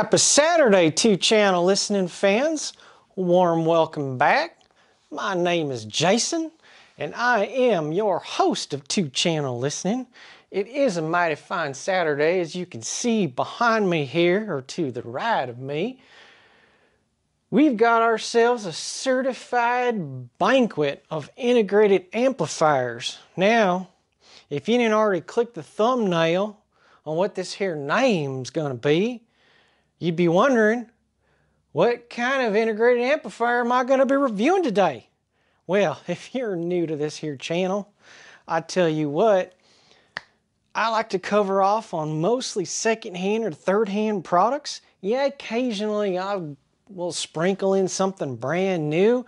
Happy Saturday, two channel listening fans. Warm welcome back. My name is Jason, and I am your host of two channel listening. It is a mighty fine Saturday, as you can see behind me here, or to the right of me. We've got ourselves a certified banquet of integrated amplifiers. Now, if you didn't already click the thumbnail on what this here name's gonna be, you'd be wondering, what kind of integrated amplifier am I gonna be reviewing today? Well, if you're new to this here channel, I tell you what, I like to cover off on mostly second-hand or third-hand products. Yeah, occasionally I will sprinkle in something brand new,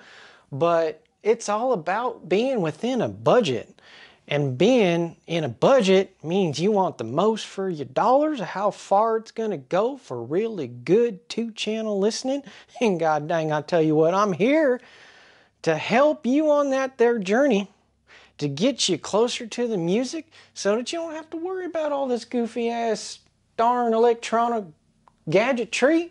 but it's all about being within a budget. And being in a budget means you want the most for your dollars, how far it's going to go for really good two channel listening. And god dang, I tell you what, I'm here to help you on that there journey to get you closer to the music so that you don't have to worry about all this goofy ass darn electronic gadgetry.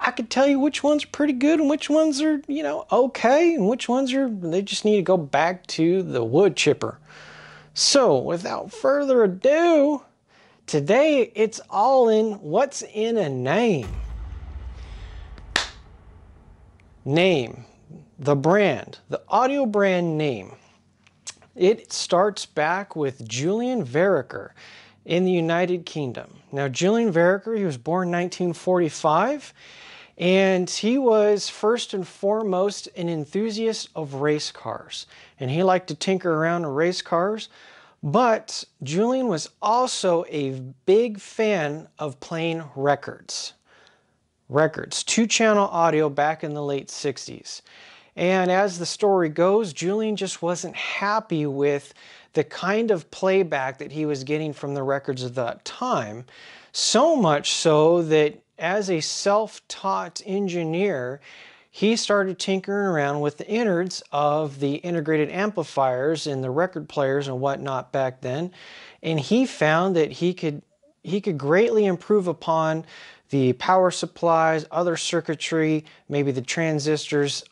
I could tell you which ones are pretty good and which ones are, you know, okay, and which ones are, they just need to go back to the wood chipper. So, without further ado, today it's all in what's in a name. Naim, the brand, the audio brand name. It starts back with Julian Vereker in the United Kingdom. Now, Julian Vereker, he was born 1945, and he was first and foremost an enthusiast of race cars. And he liked to tinker around in race cars, but Julian was also a big fan of playing records records, two channel audio back in the late 60s. And as the story goes, Julian just wasn't happy with the kind of playback that he was getting from the records of that time. So much so that as a self taught engineer, he started tinkering around with the innards of the integrated amplifiers and the record players and whatnot back then. And he found that he could he could greatly improve upon the power supplies, other circuitry, maybe the transistors,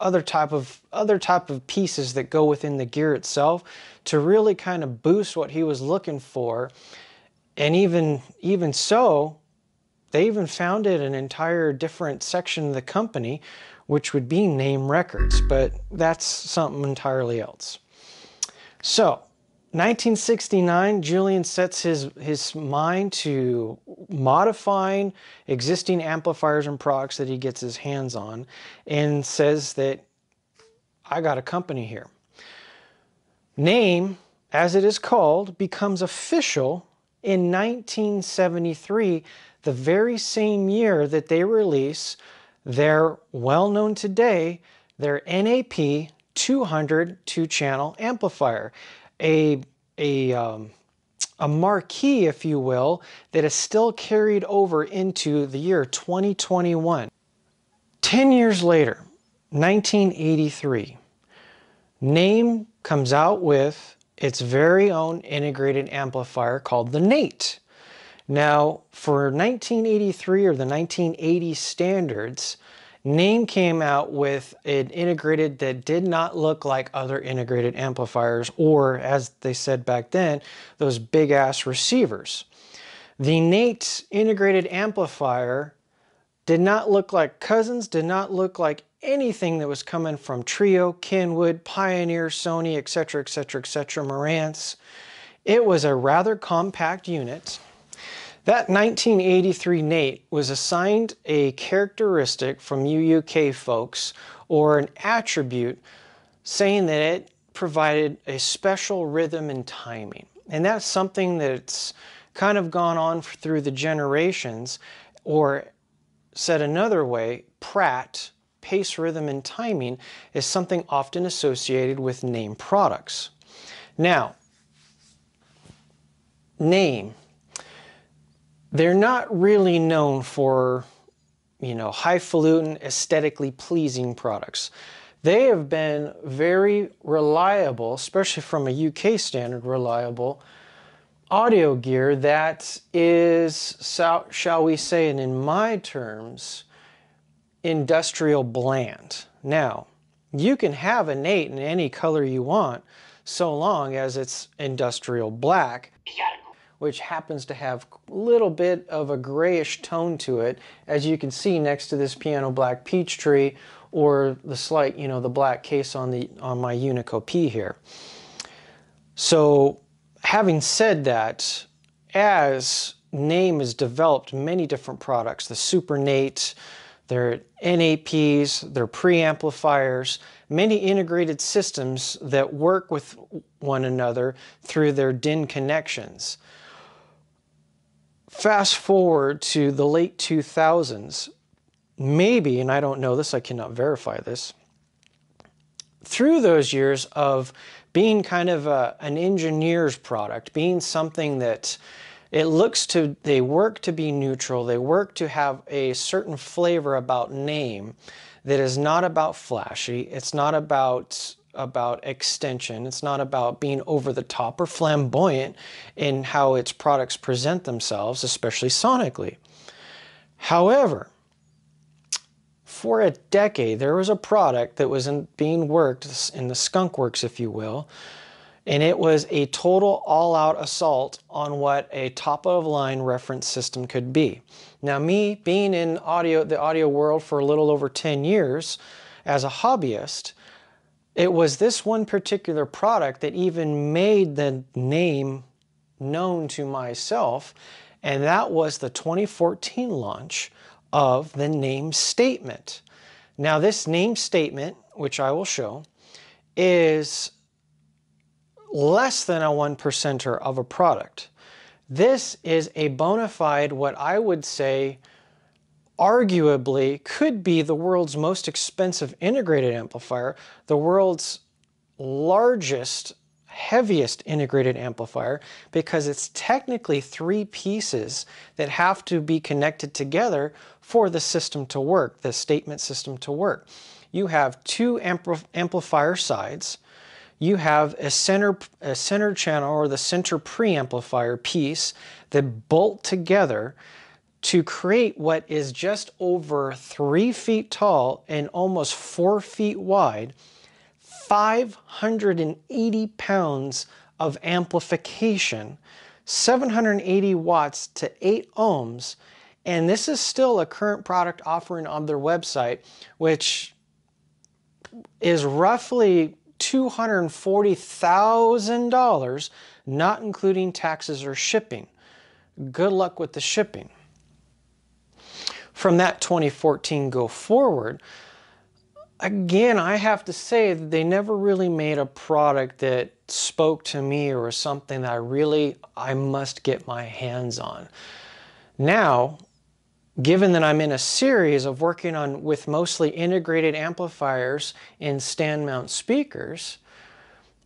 other type of other type of pieces that go within the gear itself to really kind of boost what he was looking for. And even even so, they even founded an entire different section of the company, which would be Naim Records, but that's something entirely else. So, 1969, Julian sets his, his mind to modifying existing amplifiers and products that he gets his hands on and says that I got a company here. Naim, as it is called, becomes official in 1973, the very same year that they release their well known today, their NAP 200 two channel amplifier a, a, um, a marquee, if you will, that is still carried over into the year 2021. 10 years later, 1983, Naim comes out with its very own integrated amplifier called the Nait. Now, for 1983 or the 1980 standards, Naim came out with an integrated that did not look like other integrated amplifiers or, as they said back then, those big ass receivers. The Nait integrated amplifier did not look like Cousins, did not look like anything that was coming from Trio, Kenwood, Pioneer, Sony, etc., etc., etc., Marantz. It was a rather compact unit that 1983 Nait was assigned a characteristic from UUK folks or an attribute saying that it provided a special rhythm and timing. And that's something that's kind of gone on through the generations, or said another way, PRaT, pace, rhythm, and timing, is something often associated with Naim products. Now, Naim they're not really known for, you know, highfalutin, aesthetically pleasing products. They have been very reliable, especially from a UK standard, reliable audio gear that is, shall we say, and in my terms, industrial bland. Now, you can have a Nait in any color you want, so long as it's industrial black, which happens to have a little bit of a grayish tone to it, as you can see next to this piano black Peachtree or the slight, you know, the black case on the on my Unico P here. So having said that, as Naim has developed many different products, the SuperNait, their NAPs, their preamplifiers, many integrated systems that work with one another through their DIN connections. Fast forward to the late 2000s, maybe, and I don't know this, I cannot verify this, through those years of being kind of a, an engineer's product, being something that it looks to, they work to be neutral, they work to have a certain flavor about Naim that is not about flashy, it's not about about extension. It's not about being over the top or flamboyant in how its products present themselves, especially sonically. However, for a decade, there was a product that was in, being worked in the skunk works, if you will, and it was a total all-out assault on what a top-of-line reference system could be. Now, me being in audio, the audio world for a little over 10 years as a hobbyist, it was this one particular product that even made the name known to myself, and that was the 2014 launch of the Naim Statement. Now this Naim Statement, which I will show, is less than a one percenter of a product. This is a bona fide, what I would say, arguably could be the world's most expensive integrated amplifier, the world's largest heaviest integrated amplifier because it's technically three pieces that have to be connected together for the system to work, the statement system to work. You have two ampl amplifier sides, you have a center, a center channel or the center preamplifier piece that bolt together to create what is just over three feet tall and almost four feet wide 580 pounds of amplification, 780 watts to 8 ohms, and this is still a current product offering on their website, which is roughly $240,000, not including taxes or shipping. Good luck with the shipping. From that 2014 go forward, again, I have to say that they never really made a product that spoke to me or was something that I really, I must get my hands on. Now, given that I'm in a series of working on with mostly integrated amplifiers and stand mount speakers,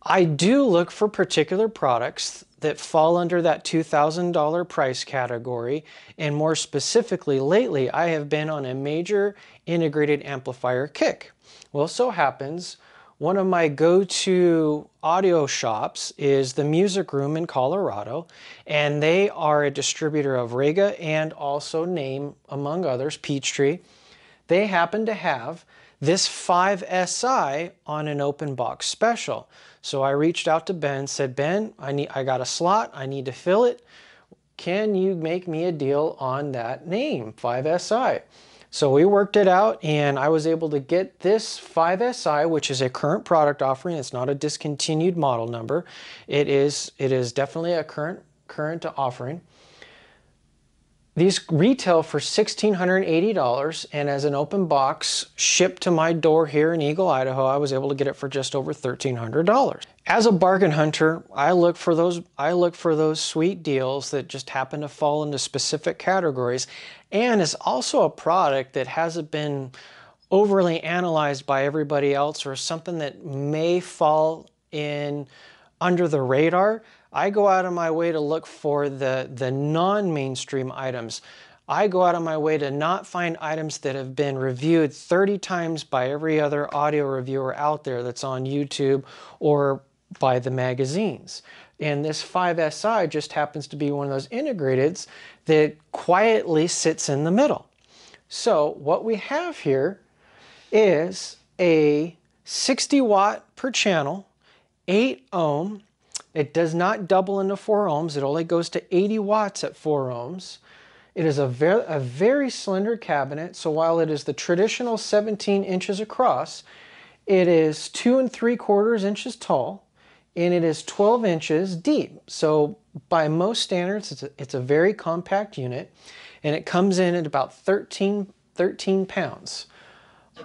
I do look for particular products that fall under that $2,000 price category. And more specifically, lately, I have been on a major integrated amplifier kick. Well, so happens one of my go-to audio shops is the Music Room in Colorado, and they are a distributor of Rega and also Naim, among others, Peachtree. They happen to have this 5SI on an open box special. So I reached out to Ben, said, Ben, I, need, I got a slot, I need to fill it. Can you make me a deal on that Naim, 5SI? So we worked it out and I was able to get this 5SI, which is a current product offering. It's not a discontinued model number. It is, it is definitely a current, current offering. These retail for $1,680 and as an open box shipped to my door here in Eagle, Idaho, I was able to get it for just over $1,300. As a bargain hunter, I look for those I look for those sweet deals that just happen to fall into specific categories and is also a product that hasn't been overly analyzed by everybody else or something that may fall in under the radar I go out of my way to look for the, the non-mainstream items. I go out of my way to not find items that have been reviewed 30 times by every other audio reviewer out there that's on YouTube or by the magazines. And this 5SI just happens to be one of those integrateds that quietly sits in the middle. So what we have here is a 60 watt per channel, 8 ohm. It does not double into 4 ohms. It only goes to 80 watts at 4 ohms. It is a very, a very slender cabinet, so while it is the traditional 17 inches across, it is 2 and 3 quarters inches tall, and it is 12 inches deep. So by most standards, it's a, it's a very compact unit, and it comes in at about 13, 13 pounds.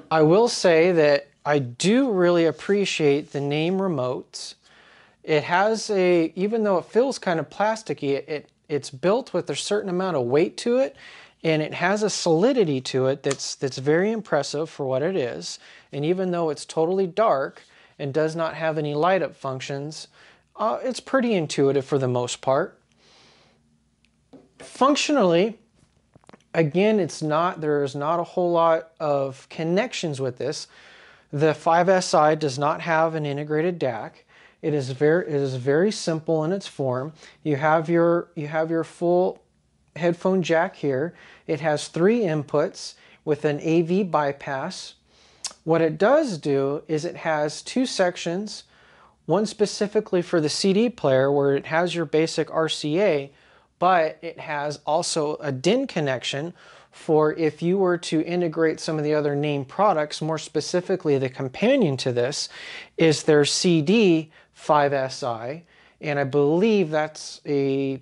I will say that I do really appreciate the Naim remotes. It has a, even though it feels kind of plasticky, it, it's built with a certain amount of weight to it and it has a solidity to it that's, that's very impressive for what it is. And even though it's totally dark and does not have any light up functions, uh, it's pretty intuitive for the most part. Functionally, again, it's not, there's not a whole lot of connections with this. The 5SI does not have an integrated DAC. It is very it is very simple in its form. You have your you have your full headphone jack here. It has three inputs with an AV bypass. What it does do is it has two sections, one specifically for the CD player where it has your basic RCA, but it has also a DIN connection for if you were to integrate some of the other Naim products, more specifically the companion to this is their CD 5SI, and I believe that's a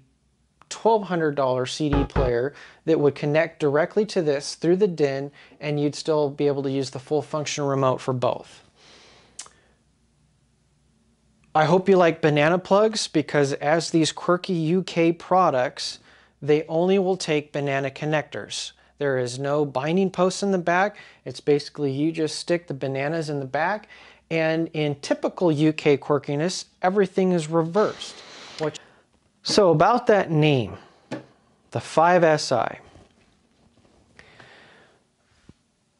$1,200 CD player that would connect directly to this through the DIN, and you'd still be able to use the full function remote for both. I hope you like banana plugs because as these quirky UK products, they only will take banana connectors. There is no binding posts in the back. It's basically you just stick the bananas in the back and in typical UK quirkiness, everything is reversed. Which... So about that Naim, the 5SI.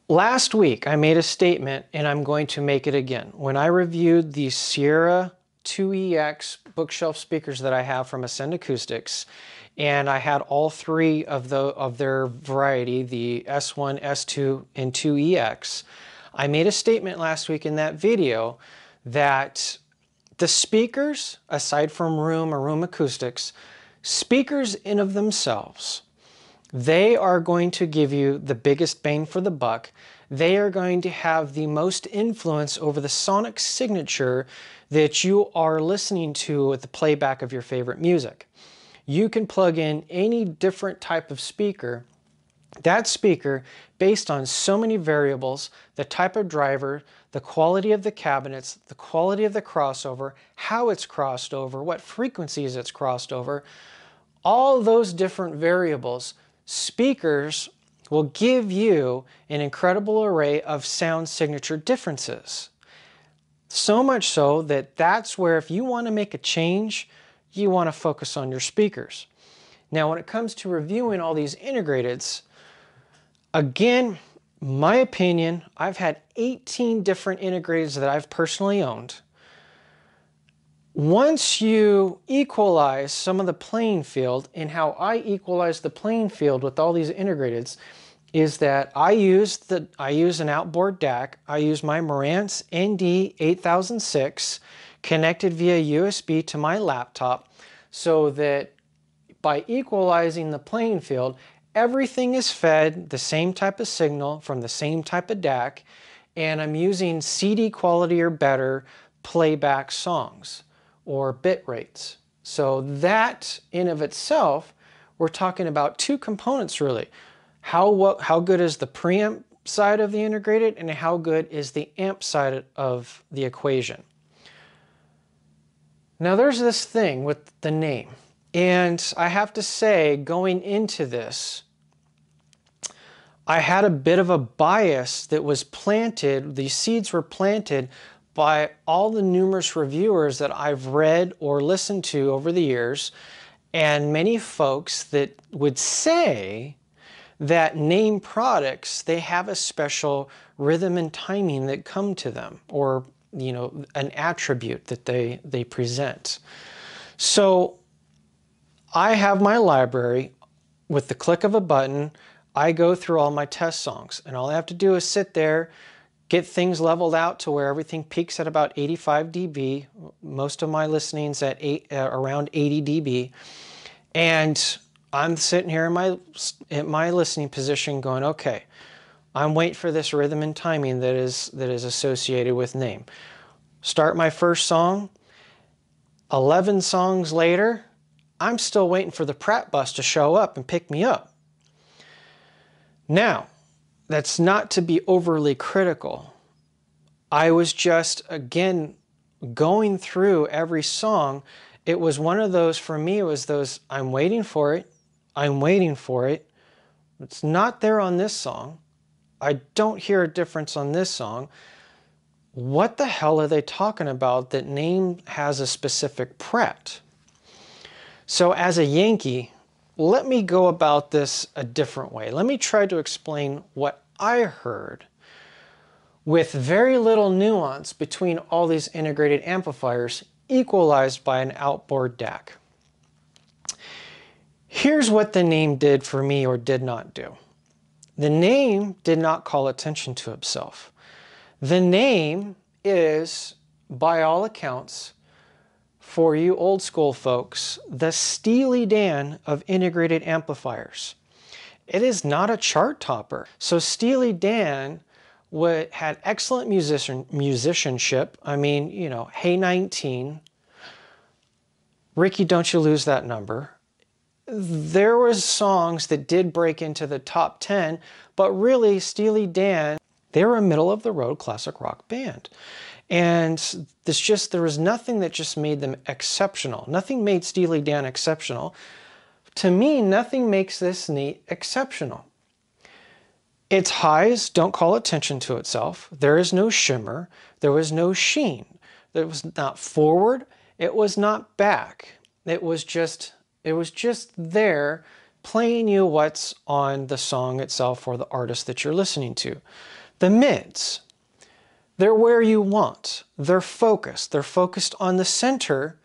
Last week, I made a statement and I'm going to make it again. When I reviewed the Sierra 2EX bookshelf speakers that I have from Ascend Acoustics, and I had all three of, the, of their variety, the S1, S2, and 2EX, I made a statement last week in that video that the speakers, aside from room or room acoustics, speakers in of themselves, they are going to give you the biggest bang for the buck. They are going to have the most influence over the sonic signature that you are listening to with the playback of your favorite music. You can plug in any different type of speaker that speaker, based on so many variables, the type of driver, the quality of the cabinets, the quality of the crossover, how it's crossed over, what frequencies it's crossed over, all those different variables, speakers will give you an incredible array of sound signature differences. So much so that that's where if you want to make a change, you want to focus on your speakers. Now when it comes to reviewing all these integrateds, Again, my opinion, I've had 18 different integrators that I've personally owned. Once you equalize some of the playing field and how I equalize the playing field with all these integrateds is that I use the I use an outboard DAC. I use my Marantz ND8006 connected via USB to my laptop so that by equalizing the playing field, everything is fed the same type of signal from the same type of DAC, and I'm using CD quality or better playback songs or bit rates. So that in of itself, we're talking about two components really. How, what, how good is the preamp side of the integrated and how good is the amp side of the equation. Now there's this thing with the Naim. And I have to say, going into this, I had a bit of a bias that was planted, these seeds were planted by all the numerous reviewers that I've read or listened to over the years, and many folks that would say that Naim products, they have a special rhythm and timing that come to them, or you know, an attribute that they, they present. So I have my library with the click of a button. I go through all my test songs and all I have to do is sit there, get things leveled out to where everything peaks at about 85 dB. Most of my listening's at eight, uh, around 80 dB. And I'm sitting here in my, in my listening position going, okay, I'm waiting for this rhythm and timing that is, that is associated with Naim. Start my first song. 11 songs later, I'm still waiting for the PRaT bus to show up and pick me up. Now, that's not to be overly critical. I was just, again, going through every song. It was one of those, for me, it was those, I'm waiting for it, I'm waiting for it. It's not there on this song. I don't hear a difference on this song. What the hell are they talking about that Naim has a specific PRaT? So as a Yankee, let me go about this a different way. Let me try to explain what I heard with very little nuance between all these integrated amplifiers equalized by an outboard DAC. Here's what the Naim did for me or did not do. The Naim did not call attention to itself. The Naim is, by all accounts, for you old school folks, the Steely Dan of integrated amplifiers. It is not a chart topper. So Steely Dan had excellent musician, musicianship. I mean, you know, Hey 19, Ricky, don't you lose that number. There was songs that did break into the top 10, but really Steely Dan, they were a middle of the road classic rock band. And this just, there was nothing that just made them exceptional. Nothing made Steely Dan exceptional. To me, nothing makes this Nait exceptional. Its highs don't call attention to itself. There is no shimmer. There was no sheen. It was not forward. It was not back. It was just, it was just there playing you what's on the song itself or the artist that you're listening to. The mids, they're where you want. They're focused. They're focused on the center.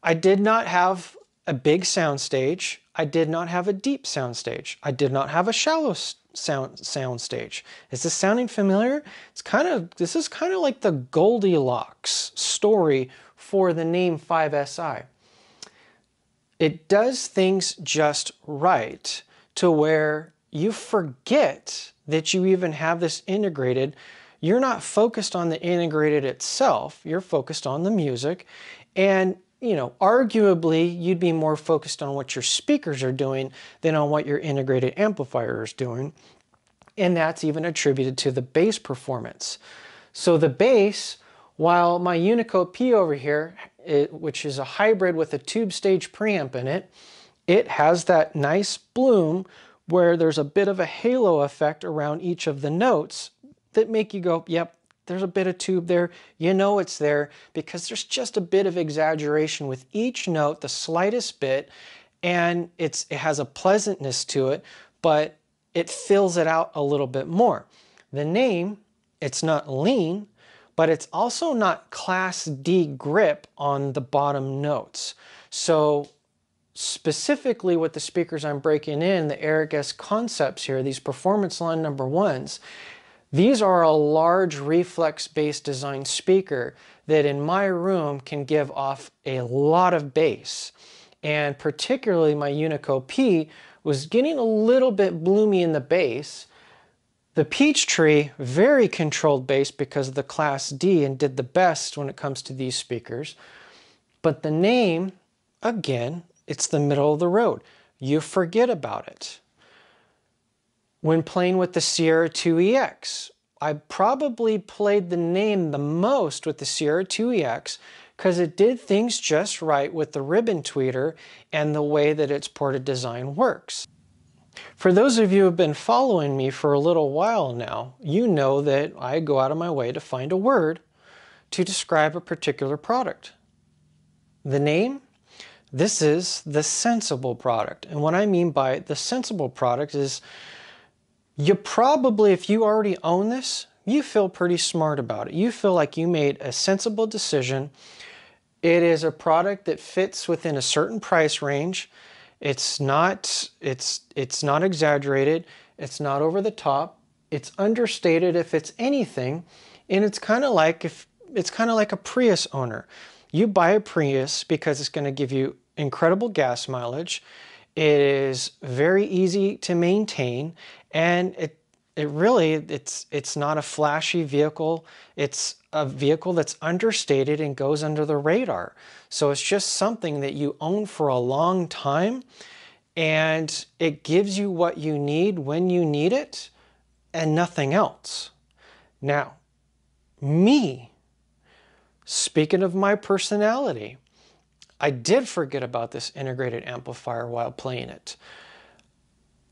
I did not have a big sound stage. I did not have a deep sound stage. I did not have a shallow sound sound stage. Is this sounding familiar? It's kind of this is kind of like the Goldilocks story for the Naim 5SI. It does things just right to where you forget that you even have this integrated you're not focused on the integrated itself, you're focused on the music. And, you know, arguably you'd be more focused on what your speakers are doing than on what your integrated amplifier is doing. And that's even attributed to the bass performance. So the bass, while my Unico P over here, it, which is a hybrid with a tube stage preamp in it, it has that nice bloom where there's a bit of a halo effect around each of the notes that make you go, yep, there's a bit of tube there. You know it's there because there's just a bit of exaggeration with each note, the slightest bit, and it's it has a pleasantness to it, but it fills it out a little bit more. The Naim, it's not lean, but it's also not class D grip on the bottom notes. So specifically with the speakers I'm breaking in, the Eric S concepts here, these performance line number ones, these are a large reflex-based design speaker that in my room can give off a lot of bass. And particularly my Unico P was getting a little bit bloomy in the bass. The Peachtree, very controlled bass because of the Class D and did the best when it comes to these speakers. But the Naim, again, it's the middle of the road. You forget about it. When playing with the Sierra 2EX, I probably played the Naim the most with the Sierra 2EX because it did things just right with the ribbon tweeter and the way that its ported design works. For those of you who have been following me for a little while now, you know that I go out of my way to find a word to describe a particular product. The Naim? This is the sensible product. And what I mean by the sensible product is you probably, if you already own this, you feel pretty smart about it. You feel like you made a sensible decision. It is a product that fits within a certain price range. It's not it's it's not exaggerated. It's not over the top. It's understated if it's anything, and it's kind of like if it's kind of like a Prius owner. You buy a Prius because it's going to give you incredible gas mileage. It is very easy to maintain and it it really it's it's not a flashy vehicle. It's a vehicle that's understated and goes under the radar. So it's just something that you own for a long time and it gives you what you need when you need it and nothing else. Now, me, speaking of my personality, I did forget about this integrated amplifier while playing it.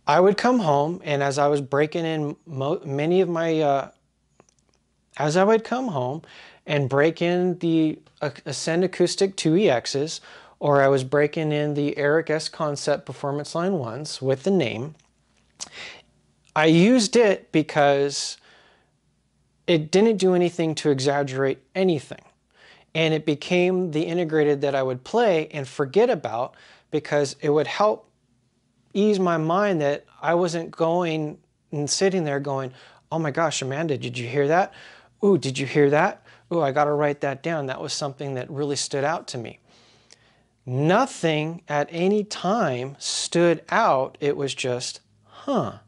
I would come home, and as I was breaking in many of my, uh, as I would come home and break in the Ascend Acoustic 2EXs, or I was breaking in the Eric S Concept Performance Line 1s with the Naim, I used it because it didn't do anything to exaggerate anything. And it became the integrated that I would play and forget about because it would help ease my mind that I wasn't going and sitting there going, oh my gosh, Amanda, did you hear that? Ooh, did you hear that? Ooh, I got to write that down. That was something that really stood out to me. Nothing at any time stood out. It was just, huh,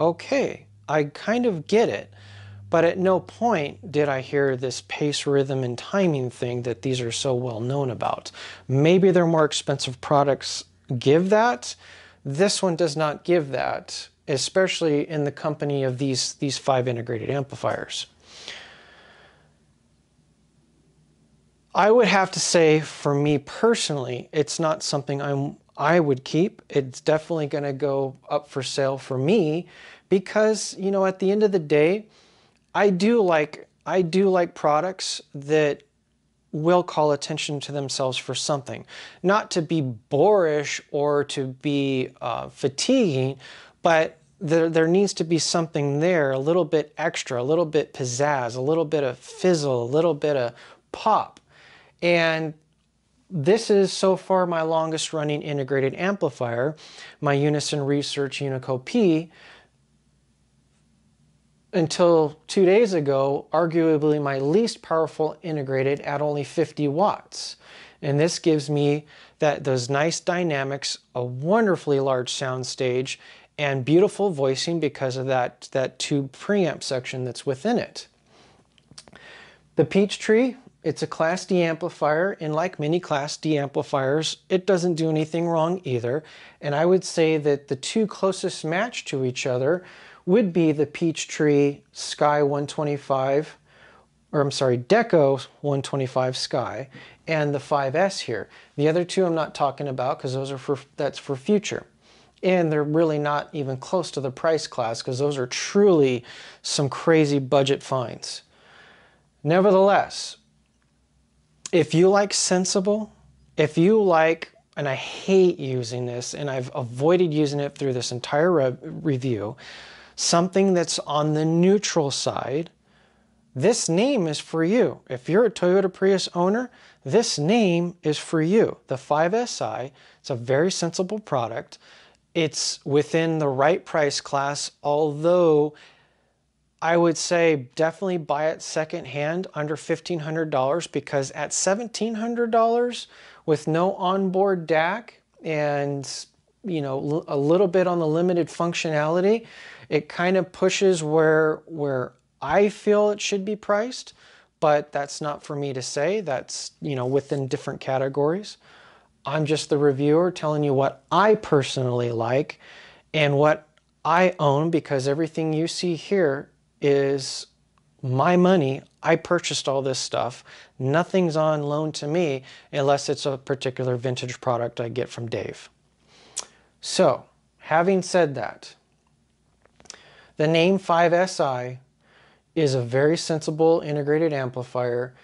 okay, I kind of get it. But at no point did I hear this pace, rhythm, and timing thing that these are so well known about. Maybe their more expensive products give that. This one does not give that, especially in the company of these, these five integrated amplifiers. I would have to say, for me personally, it's not something I'm, I would keep. It's definitely going to go up for sale for me because, you know, at the end of the day, I do like I do like products that will call attention to themselves for something, not to be boorish or to be uh, fatiguing, but there, there needs to be something there, a little bit extra, a little bit pizzazz, a little bit of fizzle, a little bit of pop. And this is so far my longest running integrated amplifier, my Unison Research Unico P, until two days ago, arguably my least powerful integrated at only 50 watts. And this gives me that those nice dynamics, a wonderfully large sound stage, and beautiful voicing because of that, that tube preamp section that's within it. The Peachtree, it's a Class D amplifier, and like many Class D amplifiers, it doesn't do anything wrong either. And I would say that the two closest match to each other would be the Peachtree Sky 125, or I'm sorry, Decco 125 Sky, and the 5S here. The other two I'm not talking about because those are for, that's for future. And they're really not even close to the price class because those are truly some crazy budget finds. Nevertheless, if you like sensible, if you like, and I hate using this, and I've avoided using it through this entire re review, something that's on the neutral side, this Naim is for you. If you're a Toyota Prius owner, this Naim is for you. The 5SI, it's a very sensible product. It's within the right price class, although I would say definitely buy it secondhand under $1,500 because at $1,700 with no onboard DAC and you know a little bit on the limited functionality, it kind of pushes where, where I feel it should be priced, but that's not for me to say. That's, you know, within different categories. I'm just the reviewer telling you what I personally like and what I own because everything you see here is my money. I purchased all this stuff. Nothing's on loan to me unless it's a particular vintage product I get from Dave. So, having said that, the Naim 5SI is a very sensible integrated amplifier.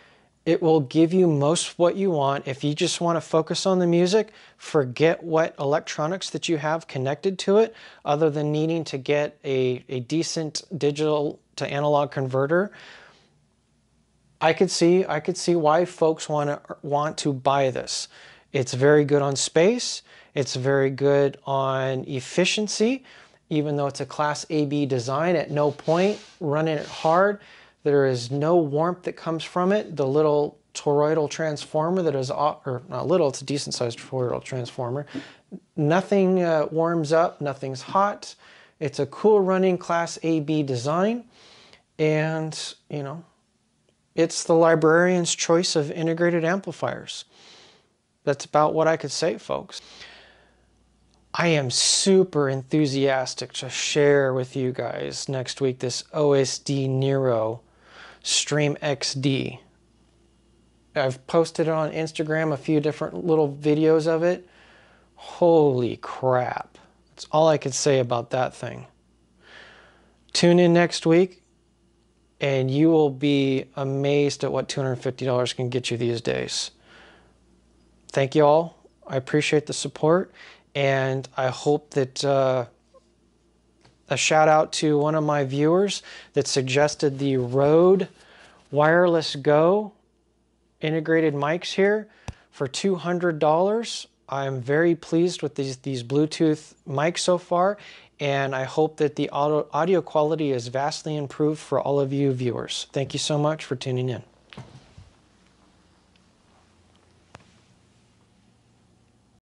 It will give you most what you want. If you just want to focus on the music, forget what electronics that you have connected to it, other than needing to get a, a decent digital to analog converter. I could see I could see why folks want to want to buy this. It's very good on space. It's very good on efficiency, even though it's a Class AB design. At no point running it hard, there is no warmth that comes from it. The little toroidal transformer that is, or not little, it's a decent sized toroidal transformer. Nothing uh, warms up, nothing's hot. It's a cool running Class AB design. And, you know, it's the librarian's choice of integrated amplifiers. That's about what I could say, folks. I am super enthusiastic to share with you guys next week this OSD Nero Stream XD. I've posted it on Instagram, a few different little videos of it. Holy crap. That's all I could say about that thing. Tune in next week and you will be amazed at what $250 can get you these days. Thank you all. I appreciate the support and I hope that uh, a shout out to one of my viewers that suggested the Rode Wireless Go integrated mics here for $200. I'm very pleased with these, these Bluetooth mics so far, and I hope that the audio, audio quality is vastly improved for all of you viewers. Thank you so much for tuning in.